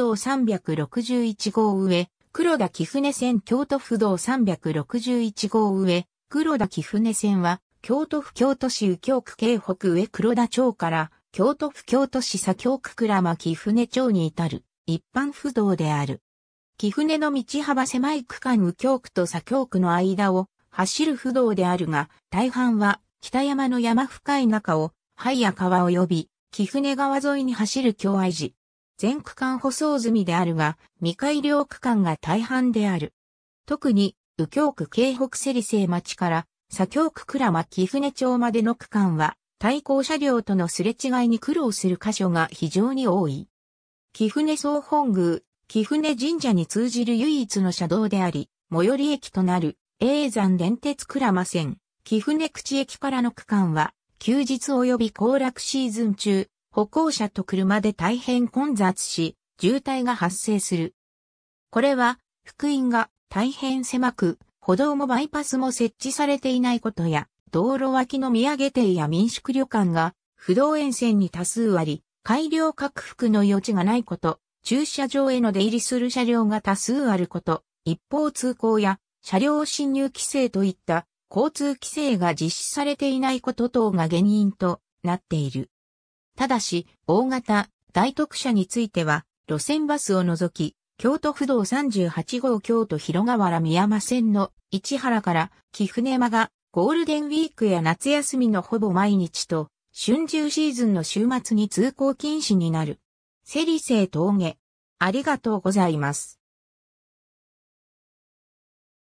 道361号上、黒田貴船線京都府道361号上、黒田貴船線は、京都府京都市右京区京北上黒田町から、京都府京都市左京区倉間貴船町に至る、一般不動である。貴船の道幅狭い区間右京区と左京区の間を走る不動であるが、大半は北山の山深い中を、灰や川及び、貴船川沿いに走る京愛寺。全区間舗装済みであるが、未改良区間が大半である。特に、右京区京北セリセ町から、左京区倉間貴船町までの区間は、対向車両とのすれ違いに苦労する箇所が非常に多い。貴船総本宮、貴船神社に通じる唯一の車道であり、最寄り駅となる、永山電鉄倉間線、貴船口駅からの区間は、休日及び行楽シーズン中、歩行者と車で大変混雑し、渋滞が発生する。これは、福音が大変狭く、歩道もバイパスも設置されていないことや、道路脇の土産店や民宿旅館が不動沿線に多数あり、改良拡幅の余地がないこと、駐車場への出入りする車両が多数あること、一方通行や車両進入規制といった交通規制が実施されていないこと等が原因となっている。ただし、大型、大特車については、路線バスを除き、京都府道38号京都広川原宮山線の市原から貴船間がゴールデンウィークや夏休みのほぼ毎日と春秋シーズンの週末に通行禁止になる。セリセイ峠。ありがとうございます。